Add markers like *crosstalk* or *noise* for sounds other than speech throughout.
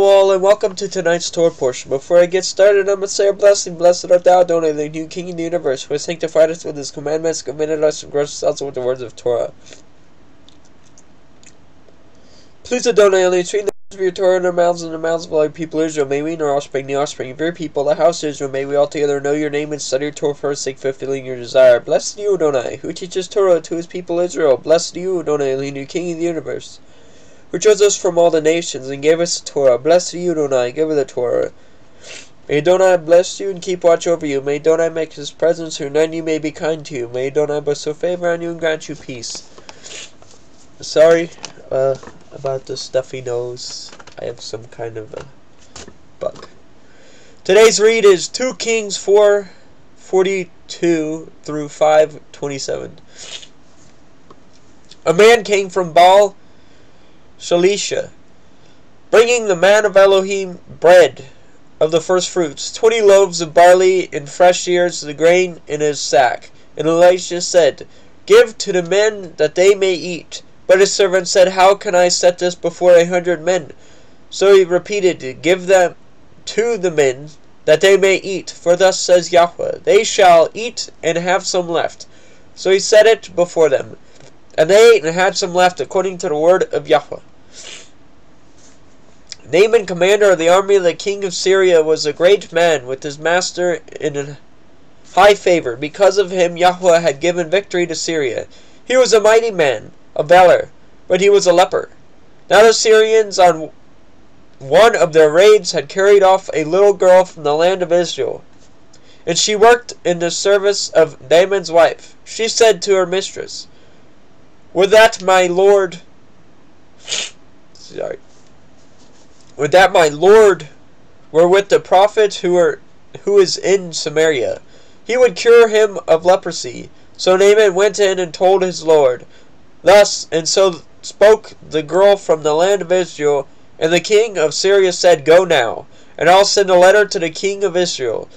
All and welcome to tonight's Torah portion. Before I get started, I'm going to say a blessing. Blessed art thou, Adonai, the new King of the universe, who has sanctified us with his commandments, committed us, and graced us with the words of Torah. Please, Adonai, only treat the words of your Torah in our mouths and the mouths of all people Israel. May we and our offspring, the offspring of your people, the house of Israel, may we all together know your name and study your Torah for our sake, fulfilling your desire. Blessed you, Adonai, who teaches Torah to his people Israel. Blessed you, Adonai, the new King of the universe who chose us from all the nations and gave us the Torah. Blessed are you, Adonai, giver of the Torah. May Adonai bless you and keep watch over you. May Adonai make his presence here, none you may be kind to you. May Adonai bestow favor on you and grant you peace. Sorry uh, about the stuffy nose. I have some kind of a bug. Today's read is 2 Kings 4 42 through 5 27. A man came from Baal Shalisha, bringing the man of Elohim bread of the first fruits, twenty loaves of barley and fresh ears of the grain in his sack. And Elisha said, Give to the men that they may eat. But his servant said, How can I set this before a hundred men? So he repeated, Give them to the men that they may eat. For thus says Yahweh, They shall eat and have some left. So he set it before them. And they ate and had some left according to the word of Yahweh. Naaman, commander of the army of the king of Syria, was a great man with his master in high favor. Because of him, Yahweh had given victory to Syria. He was a mighty man of valor, but he was a leper. Now the Syrians, on one of their raids, had carried off a little girl from the land of Israel, and she worked in the service of Naaman's wife. She said to her mistress, Would that my lord. *laughs* Sorry. Would that my Lord were with the prophet who, are, who is in Samaria. He would cure him of leprosy. So Naaman went in and told his Lord. Thus, and so spoke the girl from the land of Israel. And the king of Syria said, Go now, and I'll send a letter to the king of Israel.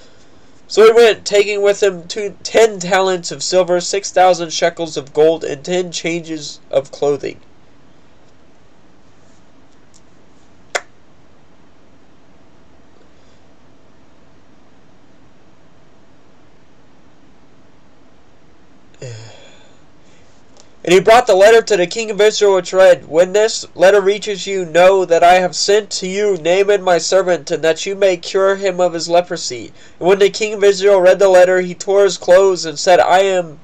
So he went, taking with him two, ten talents of silver, six thousand shekels of gold, and ten changes of clothing. And he brought the letter to the king of Israel, which read, When this letter reaches you, know that I have sent to you Naaman my servant, and that you may cure him of his leprosy. And when the king of Israel read the letter, he tore his clothes and said, I am,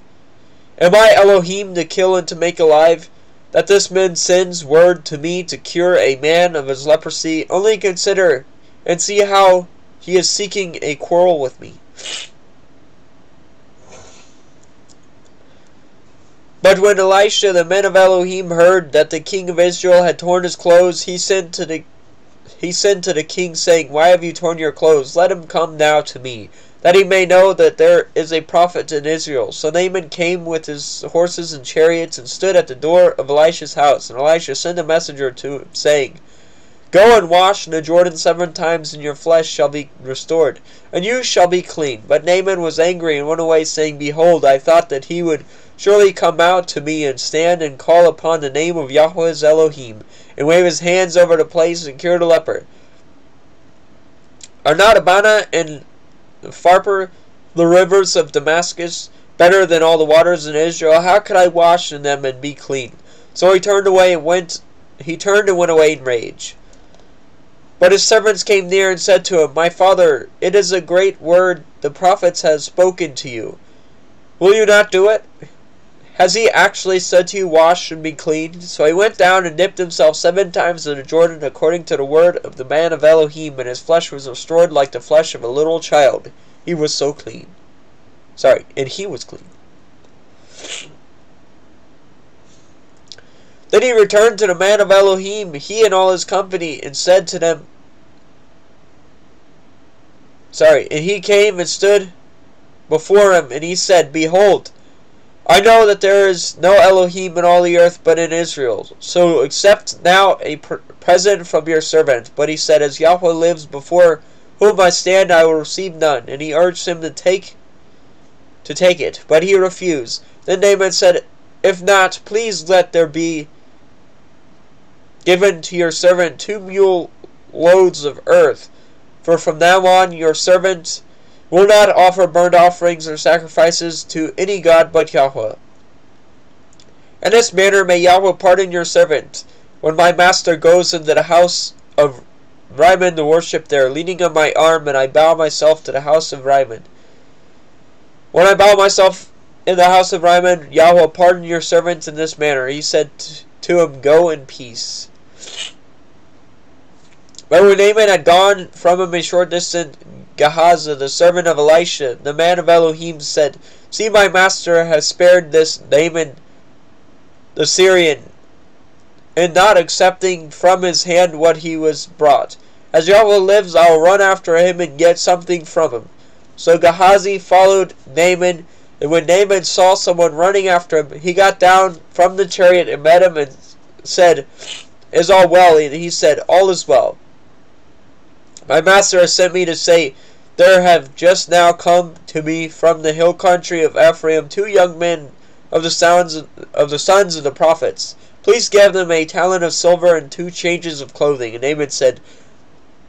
am I Elohim to kill and to make alive? That this man sends word to me to cure a man of his leprosy? Only consider and see how he is seeking a quarrel with me. But when Elisha, the man of Elohim, heard that the king of Israel had torn his clothes, he sent to the he sent to the king, saying, Why have you torn your clothes? Let him come now to me, that he may know that there is a prophet in Israel. So Naaman came with his horses and chariots, and stood at the door of Elisha's house. And Elisha sent a messenger to him, saying, Go and wash in the Jordan seven times, and your flesh shall be restored, and you shall be clean. But Naaman was angry and went away, saying, Behold, I thought that he would surely come out to me and stand and call upon the name of Yahweh's Elohim, and wave his hands over the place and cure the leper. Are not Abana and Pharpar, the rivers of Damascus, better than all the waters in Israel? How could I wash in them and be clean? So he turned away and went. He turned and went away in rage. But his servants came near and said to him, My father, it is a great word the prophets have spoken to you. Will you not do it? Has he actually said to you, Wash and be clean? So he went down and dipped himself seven times in the Jordan according to the word of the man of Elohim, and his flesh was restored like the flesh of a little child. He was so clean. Sorry, and he was clean. Then he returned to the man of Elohim, he and all his company, and said to them, Sorry, and he came and stood before him, and he said, Behold, I know that there is no Elohim in all the earth but in Israel. So accept now a present from your servant. But he said, As Yahweh lives before whom I stand, I will receive none. And he urged him to take to take it, but he refused. Then Naaman said, If not, please let there be given to your servant two mule loads of earth. For from now on your servant will not offer burnt offerings or sacrifices to any god but Yahweh. In this manner may Yahweh pardon your servant, when my master goes into the house of Rimmon to worship there, leaning on my arm, and I bow myself to the house of Rimmon. When I bow myself in the house of Rimmon, Yahweh pardon your servant in this manner. He said to him, Go in peace. But when Naaman had gone from him a short distance, Gehazi, the servant of Elisha, the man of Elohim, said, See, my master has spared this Naaman the Syrian, and not accepting from his hand what he was brought. As Yahweh lives, I will run after him and get something from him. So Gehazi followed Naaman, and when Naaman saw someone running after him, he got down from the chariot and met him and said, Is all well? And he said, All is well. My master has sent me to say, There have just now come to me from the hill country of Ephraim two young men of the sons of the sons of the prophets. Please give them a talent of silver and two changes of clothing. And Naaman said,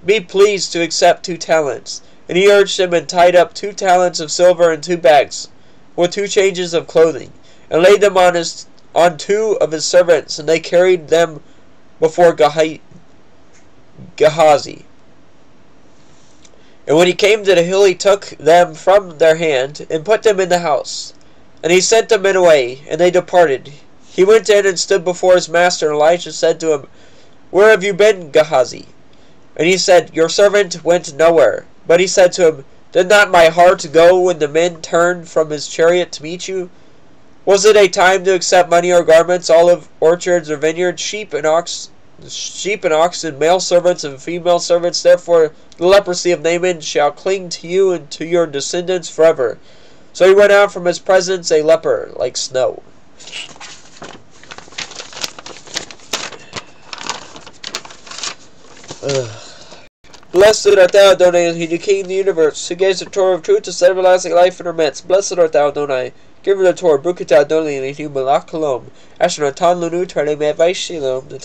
Be pleased to accept two talents. And he urged him and tied up two talents of silver in two bags, with two changes of clothing, and laid them on his on two of his servants, and they carried them before Gehazi. And when he came to the hill, he took them from their hand, and put them in the house. And he sent the men away, and they departed. He went in and stood before his master, and said to him, Where have you been, Gehazi? And he said, Your servant went nowhere. But he said to him, Did not my heart go when the men turned from his chariot to meet you? Was it a time to accept money or garments, olive orchards or vineyards, sheep and ox sheep and oxen, male servants and female servants. Therefore, the leprosy of Naaman shall cling to you and to your descendants forever. So he went out from his presence a leper like snow. Ugh. *sighs* Blessed art thou, Adonai, who King of the universe, who gives the Torah of truth to everlasting life in our midst. Blessed art thou, Adonai, giver of the Torah, Brukata Adonai, Elohim, Malach Kalom, Asher Natan Lunu, Terne Mevai Shalom, the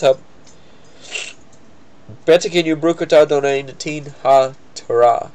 top. Betakin you Brukata Adonai, Natin Ha Torah.